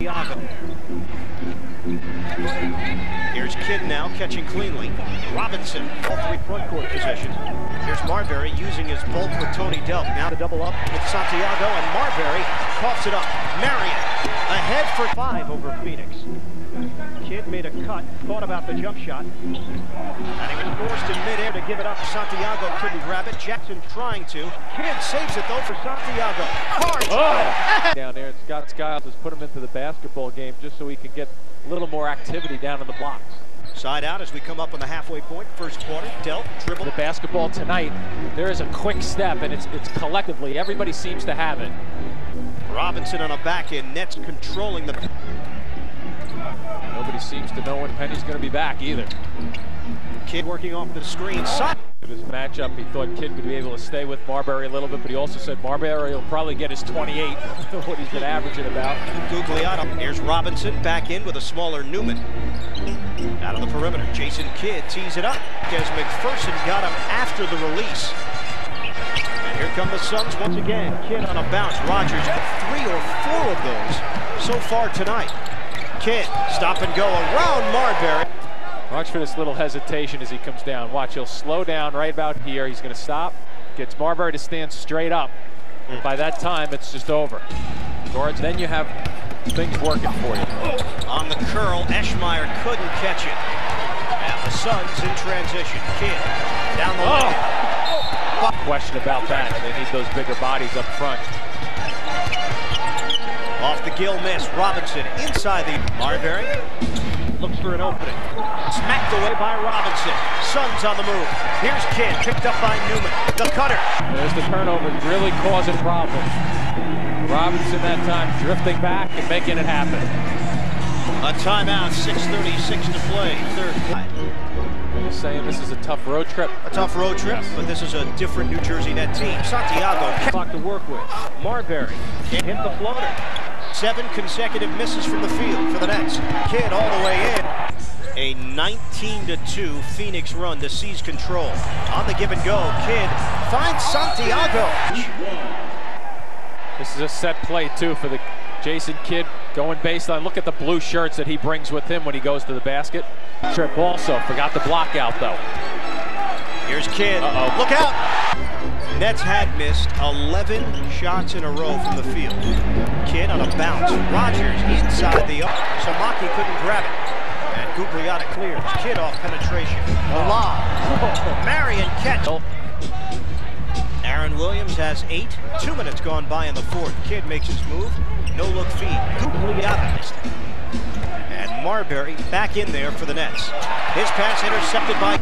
Iago. Here's Kidd now catching cleanly. Robinson, all three front court position. Here's Marbury using his bulk with Tony Delk. Now to double up with Santiago, and Marbury coughs it up. Marion ahead for five over Phoenix. Kidd made a cut, thought about the jump shot, and he was forced in midair to give it up. Santiago couldn't grab it. Jackson trying to. Kidd saves it though for Santiago. Hard Oh! down there, and Scott Skiles has put him into the basketball game just so he can get a little more activity down in the blocks. Side out as we come up on the halfway point. First quarter. Delk dribble. The basketball tonight, there is a quick step, and it's it's collectively. Everybody seems to have it. Robinson on a back end. Nets controlling the. Seems to know when Penny's going to be back either. Kidd working off the screen. Side. In his matchup, he thought Kidd would be able to stay with Marbury a little bit, but he also said Marbury will probably get his 28, what he's been averaging about. Gugliotta. Here's Robinson back in with a smaller Newman. Out of the perimeter. Jason Kidd tees it up as McPherson got him after the release. And here come the Suns once again. Kidd on a bounce. Rogers three or four of those so far tonight. Kidd stop and go around Marbury. Watch for this little hesitation as he comes down. Watch, he'll slow down right about here. He's going to stop, gets Marbury to stand straight up. And by that time, it's just over. George, then you have things working for you. On the curl, Eschmeyer couldn't catch it. And the Suns in transition. Kidd down the oh! lane. Question about that. They need those bigger bodies up front. Off the Gill miss. Robinson inside the Marbury. Looks for an opening. Smacked away by Robinson. Suns on the move. Here's Kidd, picked up by Newman. The cutter. There's the turnover, really causing problems. Robinson that time drifting back and making it happen. A timeout, 6.36 to play. Third Are you saying this is a tough road trip? A tough road trip, but this is a different New Jersey net team. Santiago. Clock to work with. Marbury hit the floater. Seven consecutive misses from the field for the Nets. Kidd all the way in. A 19-2 Phoenix run to seize control. On the give and go, Kidd finds Santiago. This is a set play too for the Jason Kidd going baseline. Look at the blue shirts that he brings with him when he goes to the basket. Trip also forgot the block out though. Here's Kidd. Uh-oh. Look out! Nets had missed 11 shots in a row from the field. On a bounce. Rogers inside the arc. Samake couldn't grab it. And Gugliotta clears. Kidd off penetration. A. Marion catch. Aaron Williams has eight. Two minutes gone by in the fourth. Kidd makes his move. No look feed. Gugliotta. And Marbury back in there for the Nets. His pass intercepted by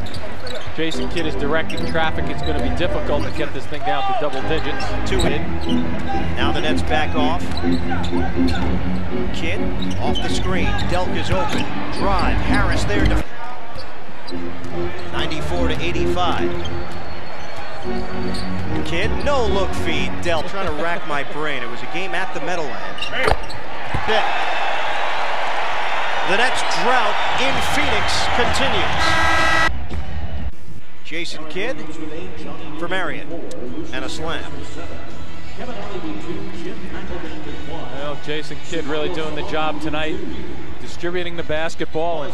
Jason Kidd is directing traffic. It's going to be difficult to get this thing down to double digits. Two in. Now the Nets back off. Kidd off the screen. Delk is open. Drive. Harris there to 94 to 85. Kidd, no look feed. Delk trying to rack my brain. It was a game at the Meadowlands. The Nets drought in Phoenix continues. Jason Kidd for Marion and a slam. Well, Jason Kidd really doing the job tonight, distributing the basketball and